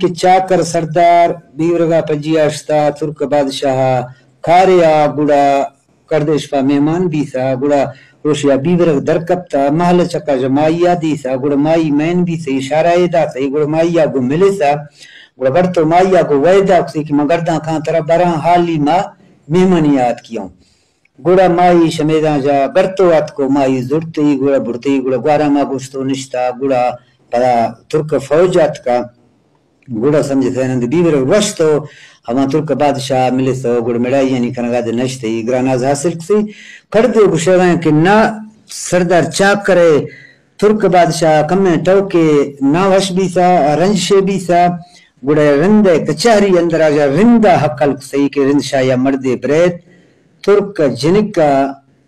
کہ چاکر سردار بیورگا پجیاشتا ترک بادشاہ کاریا گڑا کردش پا مہمان بھی تھا گڑا روشیا بیورگ درکپتا، محل چکا جو مائیا دی تھا گڑا مائی مین بھی تھا اشارہ دا تھا گڑا مائیا گو ملے تھا گڑا برتو مائیا گو ویدہ کسی کہ مگردان کان طرح بران حالی ما مہمانیات کیوں۔ گوڑا مائی شمیدان جا برتو ات کو مائی زرتی گوڑا برتی گوڑا گوارا ما گوشتو نشتا، گوڑا پدا ترک فوجات کا۔ گوڑا سمجھے تھے نند بیور وشتو ہما ترک بادشاہ ملے تو گوڑا مڑائی یعنی کنگا دے نشتے گراناز حاصل کسی کھڑتے گوشہ گئے کہ نا سردار چاک کرے ترک بادشاہ کمیں ٹوکے نا وش بھی سا رنجشے بھی سا گوڑا رند کچہری اندر آجا رندہ حقل کسی کہ رند شاہ یا مردے بریت ترک جنک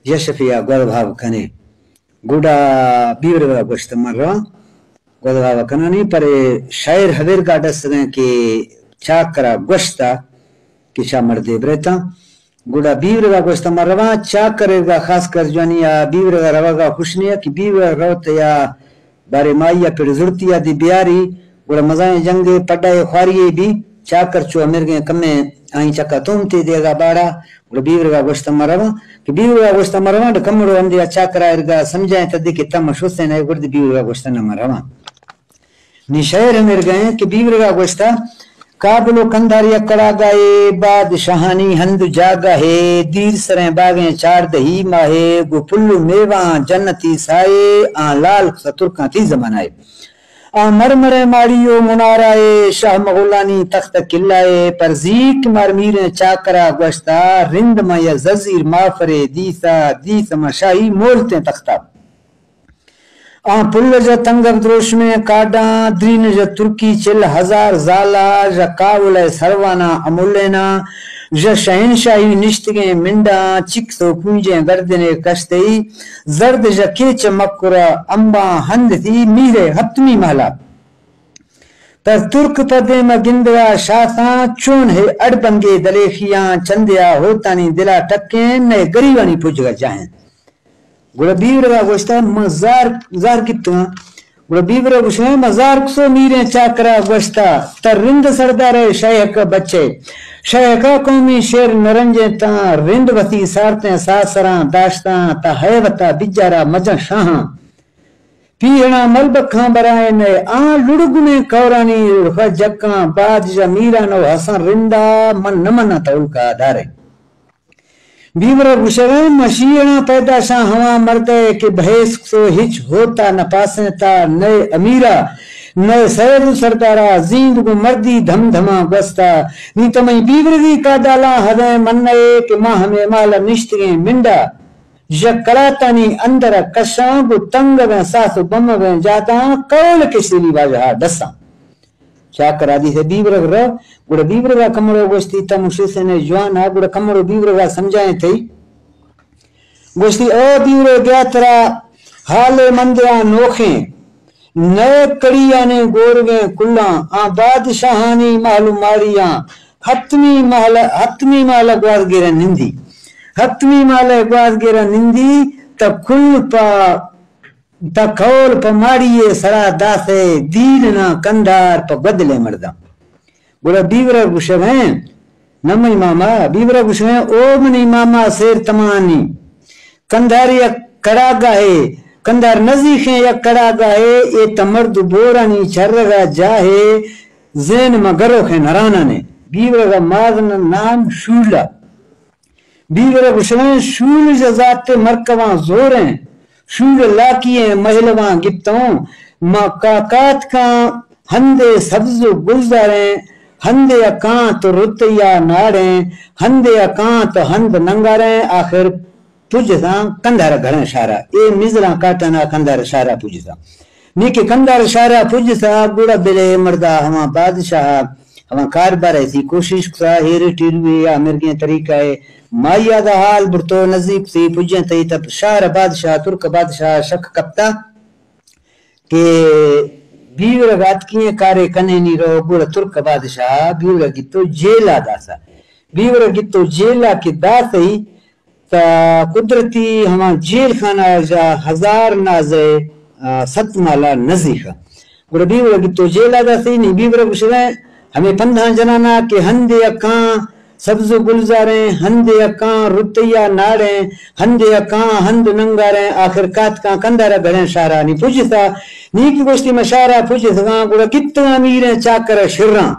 یشفیا گوڑا بھاو کنے گوڑا بیور گوشت مر رہا گوڑا بھاو کنانی پر شاعر حویر کا ڈس گئے کہ چاکرا گوشتا، کہ شاہ مردے بریتا گوڑا بیور گوڑا گوشت مر روا رہا چاکرے گا، خاص کر جوانی یا بیور گوڑا روا گا خوشنیا کہ بیور روتا یا بارے مائی یا پھر ضرورتی یا دی بیاری گوڑا مزائیں جنگے پڑھائے خواریے بھی چاکر چو امیر گئے کمیں آئیں چکا توم تی دے گا باڑا گوڑا بیور گا گوشت مروا کہ بیور گا گوشت مروا ڈا کمڑو اندی اچھا کرا ارگا، سمجھائیں تدی کہ تم شوستیں ہے گرد بیور گا گوشت مروا نی شہر امیر گئے کہ بیور گا گوشت کابلو کندھاری اکڑا گئے باد شہانی ہند جاگا ہے، دیر سریں باغیں چار دہی ماہے، گو پلو میوان جنتی سائے آن لال سترکان تی زمانائے مرمرے ماڑیو منارائے شاہ مغولانی تخت کلائے پر زیک مرمیر چاکرا گوشتا رند ما یا ززیر مافرے دیسا دیسا ما شاہی مولتے تختا آن پل جا تنگب دروش میں کاڈا، درین جا ترکی چل ہزار زالا جا کاول سروانا امولینا جا شہنشاہی نشتگیں منڈا، چک سو پونجیں گردنے کشتے زرد جا کیچ مکرہ امبا ہند تھی میرے حتمی محلا پر ترک پدے مگندرا شاخاں چون ہے اڑ بنگے دلیخیاں، چندیا ہوتانی دلا ٹکیں، نئے گریوانی پوچھ گا چاہیں گوڑا بیور گا گوشتا مزار زار کتو ہاں گوڑا بیور گا گوشتا مزار کسو میرے چاکرا گوشتا تر رند سردار شایح کا بچے شایح کا قومی شیر نرنجے تا رند وطی سارتے ساسران داشتان تا حیوتا بجارا مجن شاہاں پیڑا ملبکھاں برائے نئے آن لڑگنے کورانی رخ جکاں بادشاہ میرانو حسن رندہ من نمنا تولکا دارے بیور گشرے مشینا پیدا شاہ ہوا مردے کہ بھیس سو ہچ ہوتا نہ پاسیں تا نئے امیرہ نئے سید سردارا زیند کو مردی دھم دھما گستا نی تمہیں بیور دی کا دالا ہدے مننے کہ ماں ہمیں مالا نشتگیں منڈا یا کلاتانی اندر کشاں کو تنگ میں ساسو بم میں جاتا کول کسی لی باجہا دساں چاکر آدھی سے بیورگ رو گوڑا بیورگا کمڑو گوشتی تا مشیسے نے جوان ہے گوڑا کمڑو بیورگا سمجھائیں تھی گوشتی او بیورگ گیا ترا حال مندیاں نوکھیں نئے کڑیاں گورگیں کلاں آن بادشاہانی معلوم ماریاں حتمی محل حتمی محل گواز گیرہ نندی حتمی محل گواز گیرہ نندی تا کل پا تا کھول پا ماریے سرا داسے دیلنا کندار پا بدلے مردہ گوڑا بیورا گوشویں نمی ماما، بیورا گوشویں، او منی ماما سیر تمانی۔ کندار یا کڑاگا ہے کندار نزیخیں یا کڑاگا ہے، اے تمرد بورانی چرگا جاہے زین مگرو خیں نرانا نے۔ بیورا گا مازن نام شولا۔ بیورا گوشویں، شول جزات مرکوان زوریں شور لاکیے محلواں گپتوں۔ ما کاکات ہندے سبز و گلزاریں ہندے اکاں تو رتیا ناڑیں ہندے اکاں تو ہند ننگاریں آخر پوجھتا کندھر گھرن شارا اے مزران کاتنا کندھر شارا پوجھتا نیکی کندھر شارا پوجھتا گوڑا بلے مردہ ہما بادشاہ۔ ہما کاربار ایسی کوشش کسا ہیرے ٹیروی یا مرگیں طریقہ ہے۔ مایا دا حال برتو نزدیک سی پجن تی تب شار بادشاہ، ترک بادشاہ شک کپتا کہ بیور گات کیے کارے کنے نی رو گورا ترک بادشاہ بیور گتو جیلا داسا بیور گتو جیلا کی داسی تا قدرتی ہما جیل خانہ جا ہزار نازے ست مالا نزیخا گڑا بیورا گتو جیلا دا سینی بیورا گشرے ہمیں پندہ جنانا کہ ہندے اکاں سبز گلزاریں ہندے اکاں رتیا ناڑیں ہندے اکاں ہند ننگاریں آخر کات کاں کندارا گھڑیں شارا نی پوچھتا نیکی گوشتی مشارا پوچھتا ہاں، گڑا کتنا میریں چاکر شرراں۔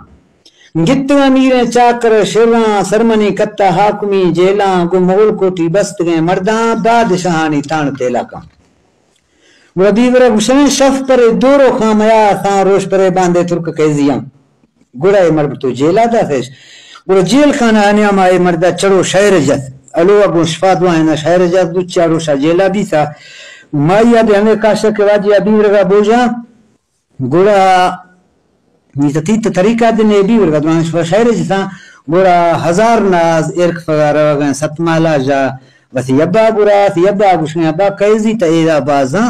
گتنا میریں چاکر شرراں، سرمنی کتا حاکمی جیلاں، گو مغل کوٹی بست گئے مرداں، بادشاہانی تان تیلا کاں۔ گڑا بیورا گشن شف پر دورو خامیا تھا روش پر باندے ترک کیزیاں گڑا اے مرد تو جیلا دا تھیش گڑا جیل خانہ آنیا ما اے مردہ چڑو شہر جت۔ الو اگو شفا دعا نا شہر جت دو چارو شا جیلا بھی تھا۔ مائی آدھے ہمیں کاشا کے واجی ابھی ورگا بوجا گڑا نیتا تیت طریقہ دینے بھی ورگا دعا شفا شہر جت تھا گڑا ہزار ناز ارک فگارا وگا ست مالا جا۔ بس یبا گڑا یبا گوشنے ابا کیزی تا ایدہ بازاں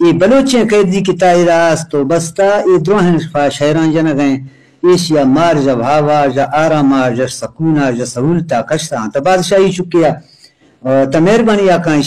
یہ بلوچیں قیدی کی تائراس تو بستا یہ دروہن شفا شہران جنہ گئیں ایشیا مار جب ہاوا جا آراما جا سکونا جا سہولتا کشتا تا بادشاہی چکیا تا مہربانی آکان